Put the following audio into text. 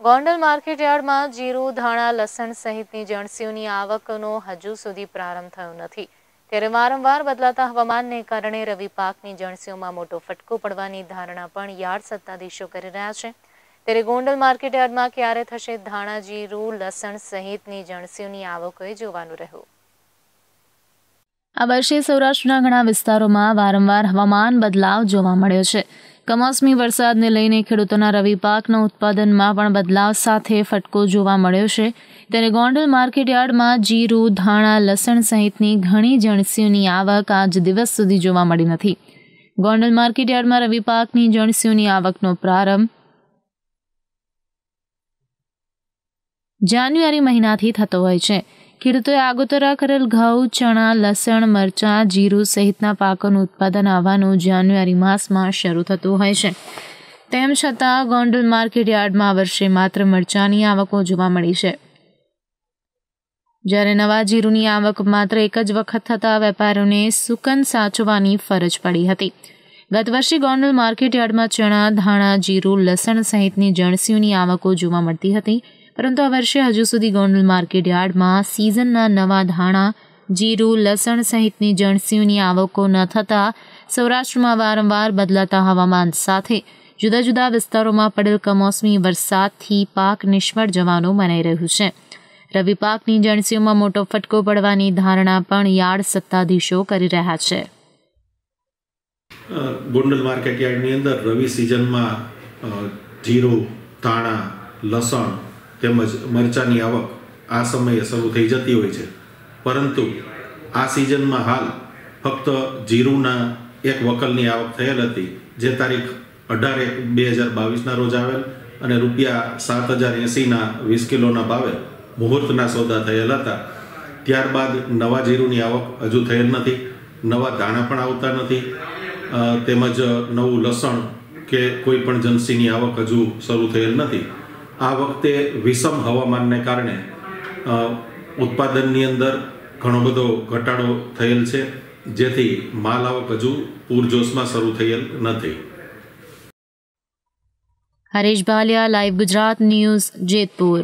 ગોંડલ માર્કેટયાર્ડમાં જીરું, ધાણા, લસણ સહિતની જણસીઓની આવકનો હજુ સુધી પ્રારંભ થયો નથી. ત્યારે વારંવાર બદલાતા હવામાનને કારણે રવિ પાકની જણસીઓમાં મોટો ફટકો પડવાની ધારણા પણ યાર્ડ સત્તાધીશો કરી રહ્યા છે. ત્યારે ગોંડલ માર્કેટયાર્ડમાં ક્યારે થશે ધાણા, જીરું, લસણ સહિતની જણસીઓની આવકોએ જોવાનું રહ્યું. આ વર્ષે સૌરાષ્ટ્રના ઘણા વિસ્તારોમાં વારંવાર હવામાન બદલાવ જોવા મળ્યો છે. કમોસમી વરસાદને લઈને ખેડૂતોના રવિ પાકના ઉત્પાદનમાં પણ બદલાવ સાથે ફટકો જોવા મળ્યો છે. ત્યારે ગોંડલ માર્કેટયાર્ડમાં જીરું, ધાણા, લસણ સહિતની ઘણી જણસીઓની આવક આજ દિવસ સુધી જોવા મળી નથી. ગોંડલ માર્કેટયાર્ડમાં રવિ પાકની જણસીઓની આવકનો પ્રારંભ જાન્યુઆરી મહિનાથી થતો હોય છે. ખેડૂતોએ આગોતરા કરેલ ઘઉં, ચણા, લસણ, મરચાં, જીરું સહિતના પાકોનું ઉત્પાદન આવવાનું જાન્યુઆરી માસમાં શરૂ થતું હોય છે. તેમ છતાં ગોંડલ માર્કેટ યાર્ડમાં વર્ષે માત્ર મરચાંની આવકો જોવા મળી છે. જ્યારે નવા જીરુની આવક માત્ર એક જ વખત થતાં વેપારીઓને સુકન સાચવવાની ફરજ પડી હતી. ગત વર્ષે ગોંડલ માર્કેટ યાર્ડમાં ચણા, ધાણા, જીરું, લસણ સહિતની જણસીઓની આવકો જોવા મળતી હતી. પરંતુ આ વર્ષે હજુ સુધી ગોંડલ માર્કેટ યાર્ડમાં સિઝનના નવા ધાણા, જીરું, લસણ સહિતની જણસીઓની આવકો ન થતાં સૌરાષ્ટ્રમાં વારંવાર બદલાતા હવામાન સાથે જુદા જુદા વિસ્તારોમાં પડેલ કમોસમી વરસાદથી પાક નિષ્ફળ જવાનું મનાઈ રહ્યું છે. રવિ પાકની જણસીઓમાં મોટો ફટકો પડવાની ધારણા પણ યાર્ડ સત્તાધીશો કરી રહ્યા છે. ગોંડલ માર્કેટ યાર્ડની અંદર રવિ સિઝનમાં જીરું, ધાણા, લસણ તેમજ મરચાંની આવક આ સમયે શરૂ થઈ જતી હોય છે. પરંતુ આ સિઝનમાં હાલ ફક્ત જીરુના એક વકલની આવક થયેલ હતી, જે તારીખ અઢાર એક બે હજાર બાવીસના રોજ આવેલ અને રૂપિયા સાત હજાર એંસીના વીસ કિલોના ભાવે મુહૂર્તના સોદા થયેલ હતા. ત્યારબાદ નવા જીરુની આવક હજુ થયેલ નથી, નવા દાણા પણ આવતા નથી તેમજ નવું લસણ કે કોઈ પણ જનસીની આવક હજુ શરૂ થયેલ નથી. આ વખતે વિષમ હવામાનને કારણે ઉત્પાદનની અંદર ઘણો બધો ઘટાડો થયેલ છે, જેથી માલ આવક હજુ પૂરજોશમાં શરૂ થયેલ નથી. Haresh Bhaliya, live Gujarat news Jetpur.